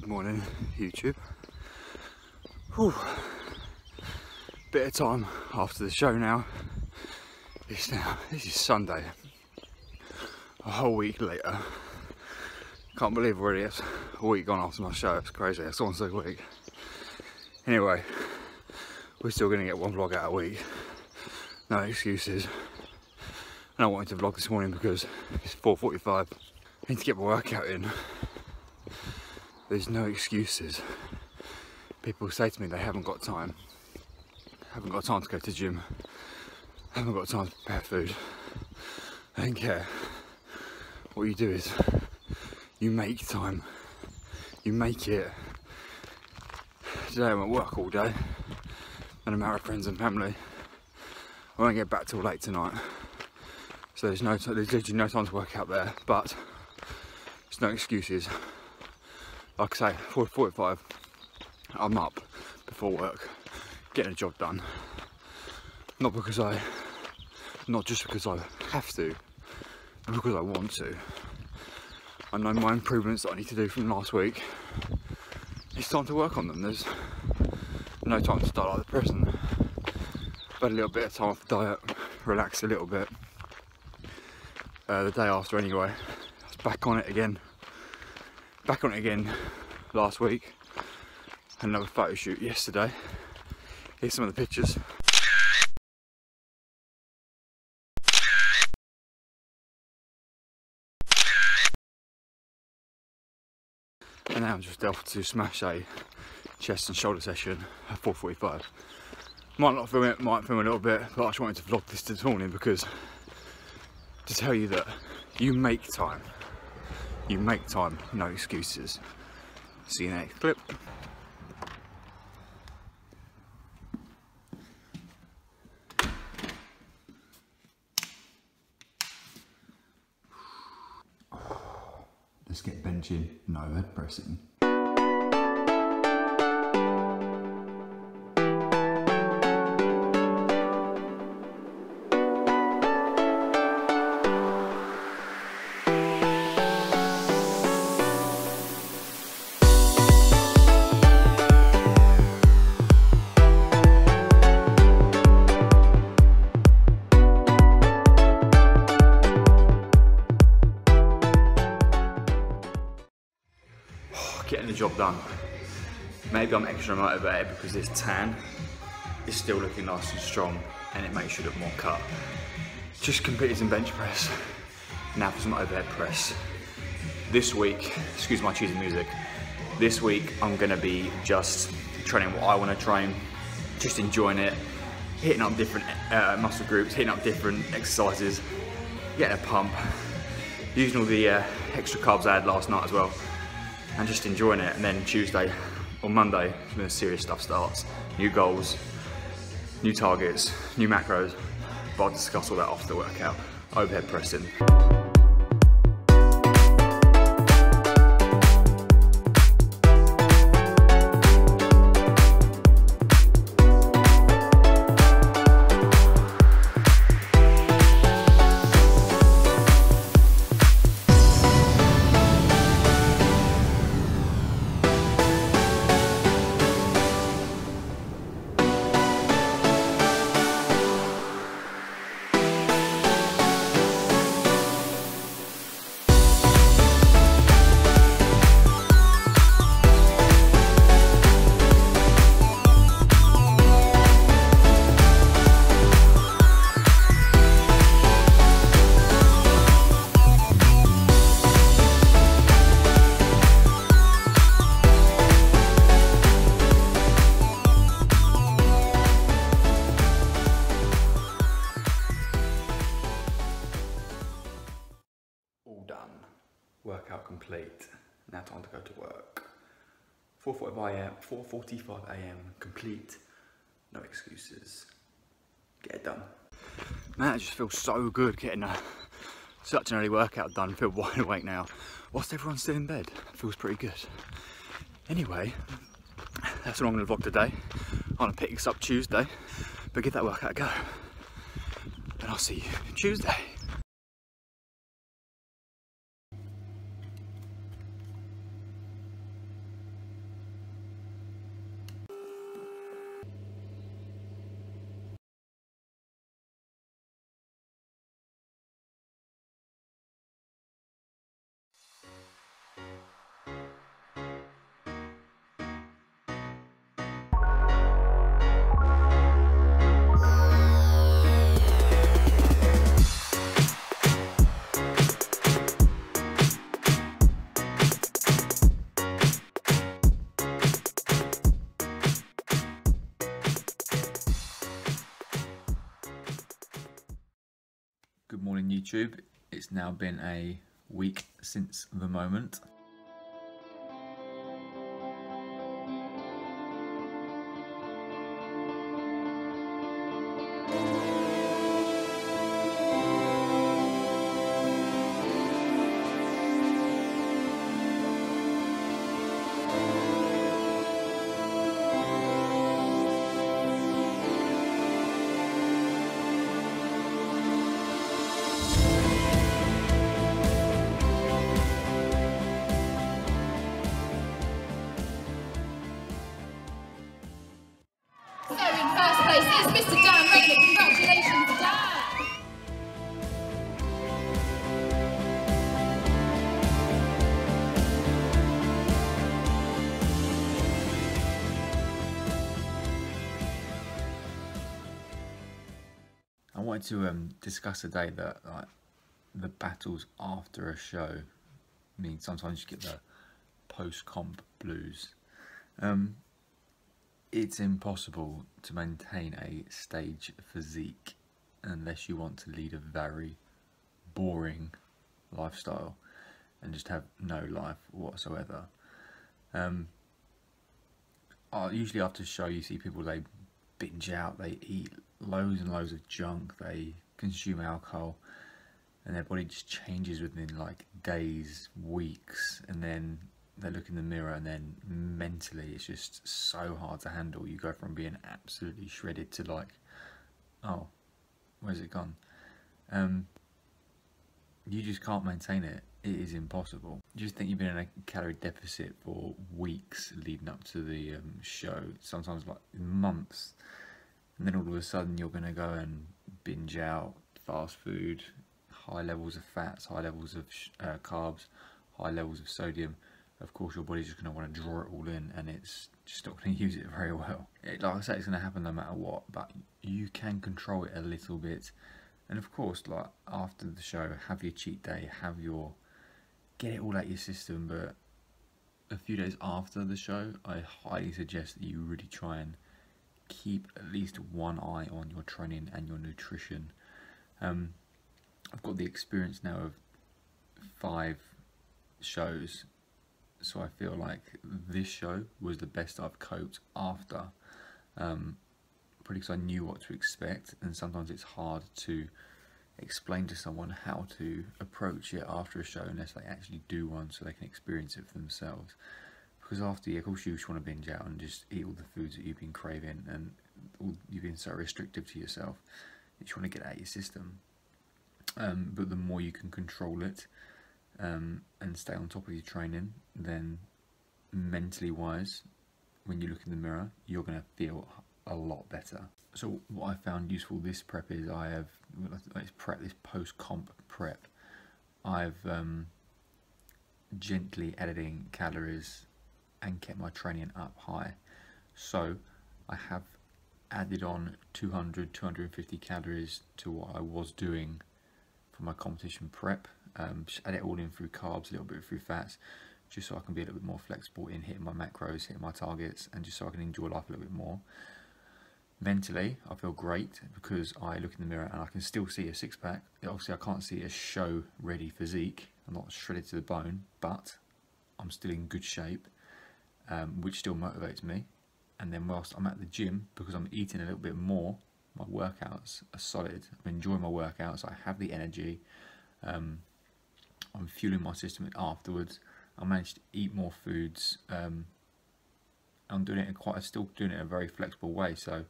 Good morning, YouTube. Whew. Bit of time after the show now. It's now, this is Sunday. A whole week later. Can't believe already it's a week gone after my show. It's crazy. It's almost a week. Anyway, we're still going to get one vlog out a week. No excuses. And I wanted to vlog this morning because it's 4.45. I need to get my workout in. There's no excuses. People say to me they haven't got time. Haven't got time to go to gym. Haven't got time to prepare food. I don't care. What you do is you make time. You make it. Today I'm at work all day and I'm out with friends and family. I won't get back till late tonight. So there's no there's literally no time to work out there, but there's no excuses. Like I say, 4.45, I'm up before work, getting a job done. Not because I, not just because I have to, but because I want to. I know my improvements that I need to do from last week. It's time to work on them. There's no time to start like the present. Had a little bit of time off the diet, relax a little bit. Uh, the day after anyway, I was back on it again back on it again last week. Another photo shoot yesterday. Here's some of the pictures. And now I'm just off to smash a chest and shoulder session at 4.45. Might not film it, might film a little bit, but I just wanted to vlog this this morning because to tell you that you make time you make time, no excuses. See you next clip. Let's get benching, overhead pressing. Getting the job done. Maybe I'm extra motivated because this tan is still looking nice and strong and it makes you look more cut. Just completed some bench press. Now for some overhead press. This week, excuse my cheesy music, this week I'm gonna be just training what I wanna train, just enjoying it, hitting up different uh, muscle groups, hitting up different exercises, getting a pump, using all the uh, extra carbs I had last night as well and just enjoying it. And then Tuesday or Monday, when the serious stuff starts, new goals, new targets, new macros. But I'll discuss all that after the workout. Overhead pressing. Workout complete. Now time to go to work. 4.45 a.m., 4.45 a.m. complete. No excuses. Get it done. Man, it just feels so good getting a, such an early workout done. I feel wide awake now. Whilst everyone's still in bed. Feels pretty good. Anyway, that's what I'm going to vlog today. I'm going to pick this up Tuesday. But give that workout a go. And I'll see you Tuesday. Good morning YouTube. It's now been a week since the moment. Wanted to um, discuss today that like the battles after a show I mean sometimes you get the post comp blues. Um, it's impossible to maintain a stage physique unless you want to lead a very boring lifestyle and just have no life whatsoever. Um, uh, usually after a show you see people they binge out, they eat loads and loads of junk, they consume alcohol and their body just changes within like days, weeks and then they look in the mirror and then mentally it's just so hard to handle. You go from being absolutely shredded to like, oh, where's it gone? Um, you just can't maintain it. It is impossible. Just think you've been in a calorie deficit for weeks leading up to the um, show, sometimes like months, and then all of a sudden you're going to go and binge out fast food, high levels of fats, high levels of uh, carbs, high levels of sodium. Of course, your body's just going to want to draw it all in, and it's just not going to use it very well. It, like I say, it's going to happen no matter what, but you can control it a little bit. And of course, like after the show, have your cheat day, have your get it all out your system. But a few days after the show, I highly suggest that you really try and keep at least one eye on your training and your nutrition. Um, I've got the experience now of five shows, so I feel like this show was the best I've coped after. Um, probably because I knew what to expect, and sometimes it's hard to explain to someone how to approach it after a show unless they actually do one so they can experience it for themselves. Because after, yeah, of course, you just want to binge out and just eat all the foods that you've been craving and all, you've been so restrictive to yourself. You want to get out of your system. Um, but the more you can control it um, and stay on top of your training, then mentally wise, when you look in the mirror, you're going to feel a lot better. So what I found useful this prep is I have this prep this post comp prep. I've um, gently editing calories and kept my training up high. So I have added on 200 250 calories to what I was doing for my competition prep. Um, just add it all in through carbs, a little bit through fats, just so I can be a little bit more flexible in hitting my macros, hitting my targets, and just so I can enjoy life a little bit more. Mentally, I feel great because I look in the mirror and I can still see a six pack. Obviously, I can't see a show ready physique. I'm not shredded to the bone, but I'm still in good shape, um, which still motivates me. And then, whilst I'm at the gym, because I'm eating a little bit more, my workouts are solid. I'm enjoying my workouts. I have the energy. Um, I'm fueling my system afterwards. I managed to eat more foods. Um, I'm doing it in quite, still doing it in a very flexible way. So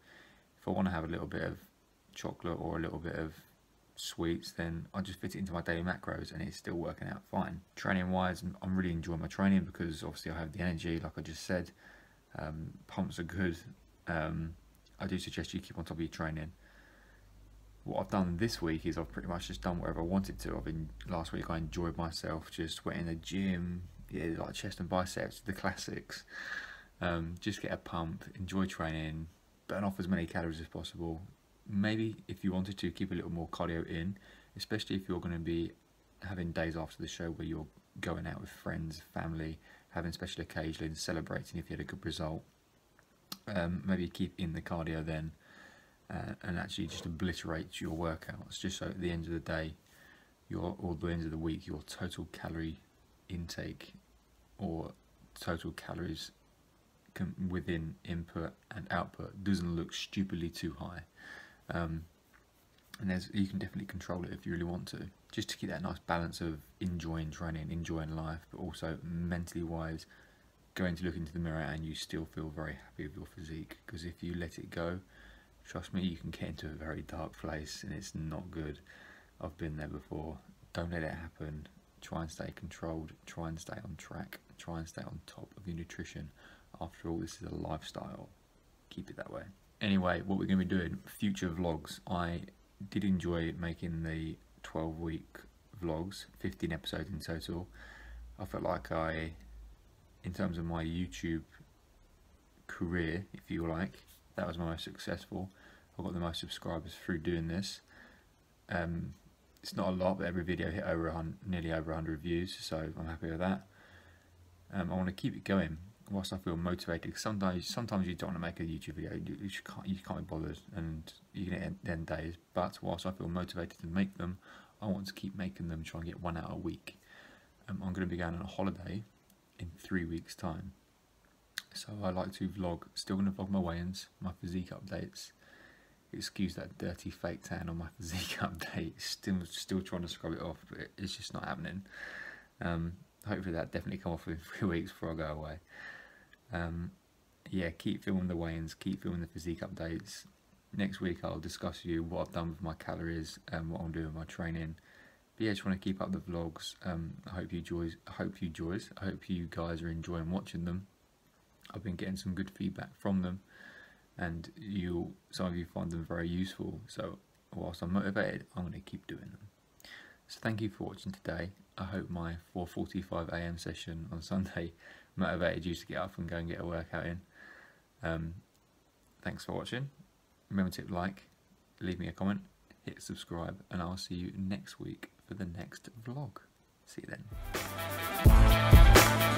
if I want to have a little bit of chocolate or a little bit of sweets, then I just fit it into my daily macros and it's still working out fine. Training wise, I'm really enjoying my training because obviously I have the energy, like I just said. Um, pumps are good. Um, I do suggest you keep on top of your training. What I've done this week is I've pretty much just done whatever I wanted to. I've been last week I enjoyed myself, just went in the gym, yeah, like chest and biceps, the classics. Um, just get a pump, enjoy training, burn off as many calories as possible. Maybe if you wanted to, keep a little more cardio in, especially if you're going to be having days after the show where you're going out with friends, family, having special occasions, celebrating if you had a good result. Um, maybe keep in the cardio then, uh, and actually just obliterates your workouts just so at the end of the day your or the end of the week your total calorie intake or total calories within input and output doesn't look stupidly too high. Um, and there's you can definitely control it if you really want to just to keep that nice balance of enjoying training enjoying life but also mentally wise going to look into the mirror and you still feel very happy with your physique. Because if you let it go trust me you can get into a very dark place and it's not good. I've been there before. Don't let it happen. Try and stay controlled. Try and stay on track. Try and stay on top of your nutrition after all this is a lifestyle. Keep it that way. Anyway what we're going to be doing future vlogs. I did enjoy making the 12 week vlogs 15 episodes in total. I felt like I in terms of my YouTube career if you like that was my most successful. I got the most subscribers through doing this. Um, it's not a lot but every video hit over nearly over 100 views so I'm happy with that. Um, I want to keep it going whilst I feel motivated. Sometimes, sometimes you don't want to make a YouTube video. You, you can't, you can't be bothered, and you can end, end days. But whilst I feel motivated to make them, I want to keep making them. Try and get one out a week. Um, I'm going to be going on a holiday in three weeks' time, so I like to vlog. Still going to vlog my weigh-ins, my physique updates. Excuse that dirty fake tan on my physique update. Still, still trying to scrub it off, but it's just not happening. Um, hopefully that definitely come off in three weeks before I go away. Um, yeah, keep filming the weigh-ins, keep filming the physique updates. Next week I'll discuss you what I've done with my calories and what I'm doing with my training. But yeah, just want to keep up the vlogs. Um, I hope you enjoy. I hope you. I hope you guys are enjoying watching them. I've been getting some good feedback from them, and you some of you find them very useful. So whilst I'm motivated, I'm going to keep doing them. So thank you for watching today. I hope my 4.45am session on Sunday motivated you to get up and go and get a workout in. Um, thanks for watching. Remember to like, leave me a comment, hit subscribe, and I'll see you next week for the next vlog. See you then.